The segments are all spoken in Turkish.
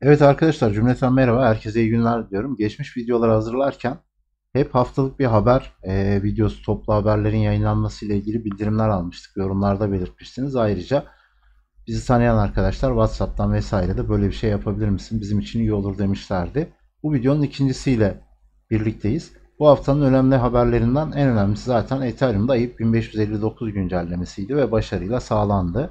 Evet arkadaşlar cümleten merhaba. Herkese iyi günler diliyorum. Geçmiş videoları hazırlarken hep haftalık bir haber e, videosu toplu haberlerin yayınlanması ile ilgili bildirimler almıştık. Yorumlarda belirtmiştiniz. Ayrıca bizi tanıyan arkadaşlar WhatsApp'tan vesaire de böyle bir şey yapabilir misin? Bizim için iyi olur demişlerdi. Bu videonun ikincisiyle birlikteyiz. Bu haftanın önemli haberlerinden en önemlisi zaten Ethereum'da ayıp 1559 güncellemesiydi ve başarıyla sağlandı.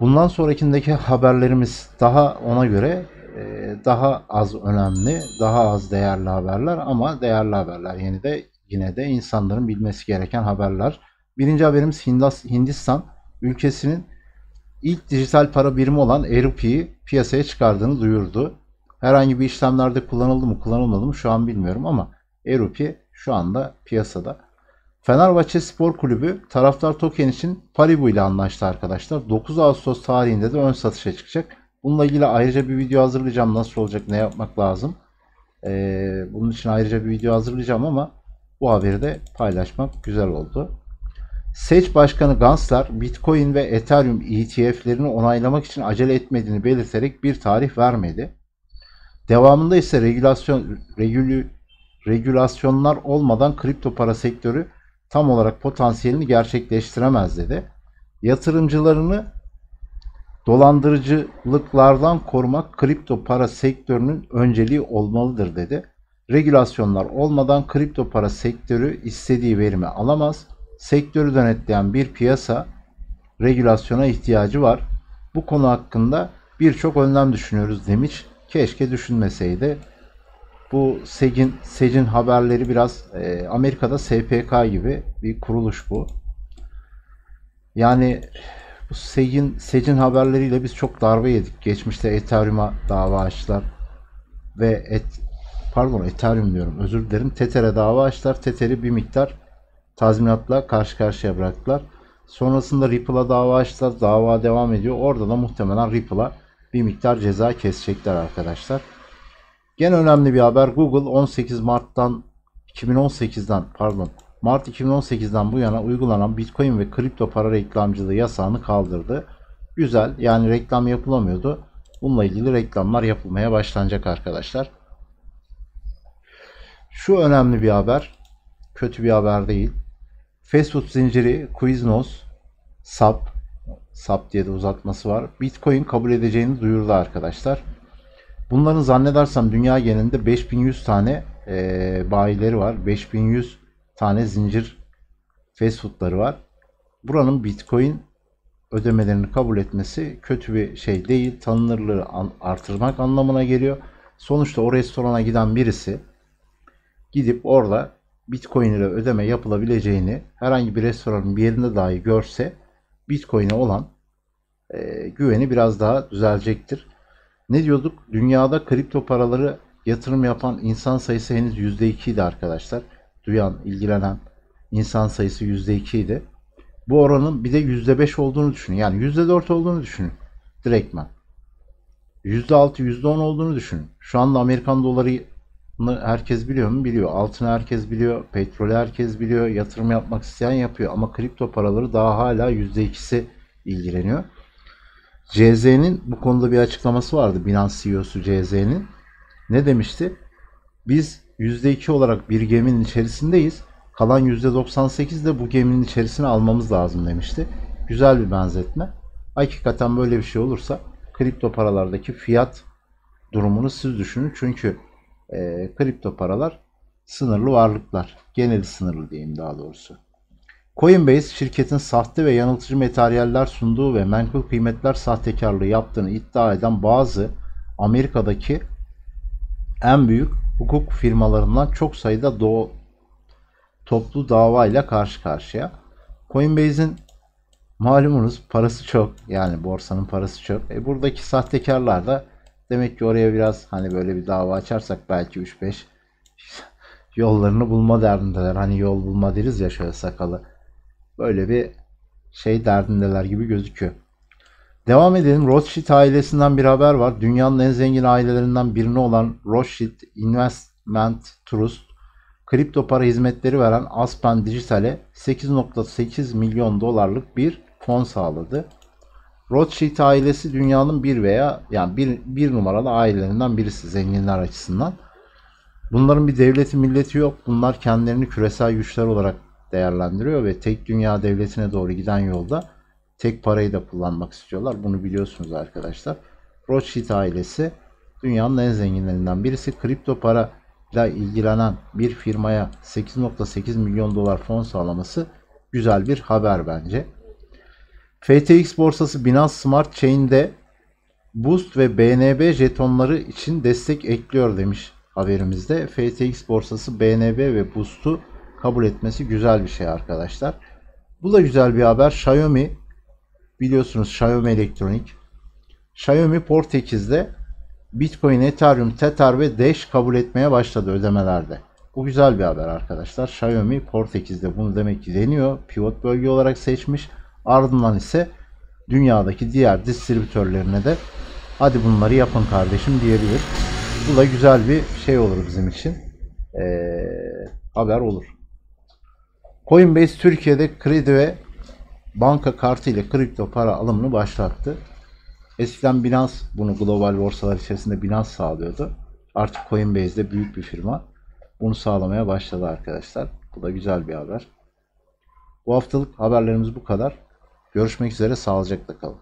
Bundan sonrakindeki haberlerimiz daha ona göre e, daha az önemli, daha az değerli haberler ama değerli haberler. Yine de yine de insanların bilmesi gereken haberler. Birinci haberimiz Hindistan ülkesinin ilk dijital para birimi olan Rupee'yi piyasaya çıkardığını duyurdu. Herhangi bir işlemlerde kullanıldı mı kullanılmadı mı şu an bilmiyorum ama Rupee şu anda piyasada. Fenerbahçe Spor Kulübü taraftar token için Paribu ile anlaştı arkadaşlar. 9 Ağustos tarihinde de ön satışa çıkacak. Bununla ilgili ayrıca bir video hazırlayacağım. Nasıl olacak, ne yapmak lazım. Ee, bunun için ayrıca bir video hazırlayacağım ama bu haberi de paylaşmak güzel oldu. Seç Başkanı Gansler, Bitcoin ve Ethereum ETF'lerini onaylamak için acele etmediğini belirterek bir tarih vermedi. Devamında ise regülasyon regülü, regülasyonlar olmadan kripto para sektörü tam olarak potansiyelini gerçekleştiremez dedi. Yatırımcılarını dolandırıcılıklardan korumak kripto para sektörünün önceliği olmalıdır dedi. Regülasyonlar olmadan kripto para sektörü istediği verimi alamaz. Sektörü denetleyen bir piyasa regülasyona ihtiyacı var. Bu konu hakkında birçok önlem düşünüyoruz demiş. Keşke düşünmeseydi. Bu SEC'in SEC'in haberleri biraz e, Amerika'da SPK gibi bir kuruluş bu. Yani bu SEC'in SEC'in haberleriyle biz çok darbe yedik. Geçmişte Ethereum'a dava açtılar ve et, pardon Ethereum diyorum özür dilerim. Tether'e dava açtılar. Tether'i bir miktar tazminatla karşı karşıya bıraktılar. Sonrasında Ripple'a dava açtılar. Dava devam ediyor. Orada da muhtemelen Ripple'a bir miktar ceza kesecekler arkadaşlar. Gene önemli bir haber. Google 18 Mart'tan 2018'den pardon Mart 2018'den bu yana uygulanan Bitcoin ve kripto para reklamcılığı yasağını kaldırdı. Güzel. Yani reklam yapılamıyordu. Bununla ilgili reklamlar yapılmaya başlanacak arkadaşlar. Şu önemli bir haber. Kötü bir haber değil. Fast food zinciri Quiznos, SAP, SAP diye de uzatması var. Bitcoin kabul edeceğini duyurdu arkadaşlar. Bunların zannedersem dünya genelinde 5100 tane e, bayileri var. 5100 tane zincir fast foodları var. Buranın Bitcoin ödemelerini kabul etmesi kötü bir şey değil. Tanınırlığı artırmak anlamına geliyor. Sonuçta o restorana giden birisi gidip orada Bitcoin ile ödeme yapılabileceğini herhangi bir restoranın bir yerinde dahi görse Bitcoin'e olan e, güveni biraz daha düzelecektir. Ne diyorduk? Dünyada kripto paraları yatırım yapan insan sayısı henüz %2 idi arkadaşlar. Duyan, ilgilenen insan sayısı %2 idi. Bu oranın bir de %5 olduğunu düşünün. Yani %4 olduğunu düşünün. Direktmen. %6, %10 olduğunu düşünün. Şu anda Amerikan dolarını herkes biliyor mu? Biliyor. Altını herkes biliyor. Petrolü herkes biliyor. Yatırım yapmak isteyen yapıyor. Ama kripto paraları daha hala %2'si ilgileniyor. CZ'nin bu konuda bir açıklaması vardı. Binance CEO'su CZ'nin. Ne demişti? Biz %2 olarak bir geminin içerisindeyiz. Kalan %98 de bu geminin içerisine almamız lazım demişti. Güzel bir benzetme. Hakikaten böyle bir şey olursa kripto paralardaki fiyat durumunu siz düşünün. Çünkü e, kripto paralar sınırlı varlıklar. Geneli sınırlı diyeyim daha doğrusu. Coinbase şirketin sahte ve yanıltıcı materyaller sunduğu ve menkul kıymetler sahtekarlığı yaptığını iddia eden bazı Amerika'daki en büyük hukuk firmalarından çok sayıda doğu toplu dava ile karşı karşıya. Coinbase'in malumunuz parası çok yani borsanın parası çok. E buradaki sahtekarlar da demek ki oraya biraz hani böyle bir dava açarsak belki 3-5 yollarını bulma derdindeler. Hani yol bulma deriz ya şöyle sakalı böyle bir şey derdindeler gibi gözüküyor. Devam edelim. Rothschild ailesinden bir haber var. Dünyanın en zengin ailelerinden birini olan Rothschild Investment Trust, kripto para hizmetleri veren Aspen Digital'e 8.8 milyon dolarlık bir fon sağladı. Rothschild ailesi dünyanın bir veya yani bir, bir numaralı ailelerinden birisi zenginler açısından. Bunların bir devleti milleti yok. Bunlar kendilerini küresel güçler olarak değerlendiriyor ve tek dünya devletine doğru giden yolda tek parayı da kullanmak istiyorlar. Bunu biliyorsunuz arkadaşlar. Rothschild ailesi dünyanın en zenginlerinden birisi. Kripto para ile ilgilenen bir firmaya 8.8 milyon dolar fon sağlaması güzel bir haber bence. FTX borsası Binance Smart Chain'de Boost ve BNB jetonları için destek ekliyor demiş haberimizde. FTX borsası BNB ve Boost'u kabul etmesi güzel bir şey arkadaşlar. Bu da güzel bir haber. Xiaomi biliyorsunuz Xiaomi Elektronik. Xiaomi Portekiz'de Bitcoin, Ethereum, Tether ve Dash kabul etmeye başladı ödemelerde. Bu güzel bir haber arkadaşlar. Xiaomi Portekiz'de bunu demek ki deniyor. Pivot bölge olarak seçmiş. Ardından ise dünyadaki diğer distribütörlerine de hadi bunları yapın kardeşim diyebilir. Bu da güzel bir şey olur bizim için. Ee, haber olur. Coinbase Türkiye'de kredi ve banka kartı ile kripto para alımını başlattı. Eskiden Binance bunu global borsalar içerisinde Binance sağlıyordu. Artık Coinbase'de büyük bir firma bunu sağlamaya başladı arkadaşlar. Bu da güzel bir haber. Bu haftalık haberlerimiz bu kadar. Görüşmek üzere sağlıcakla kalın.